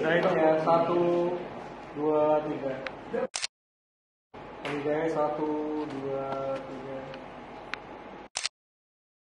Udah itu ya satu dua tiga. Tiga satu dua tiga.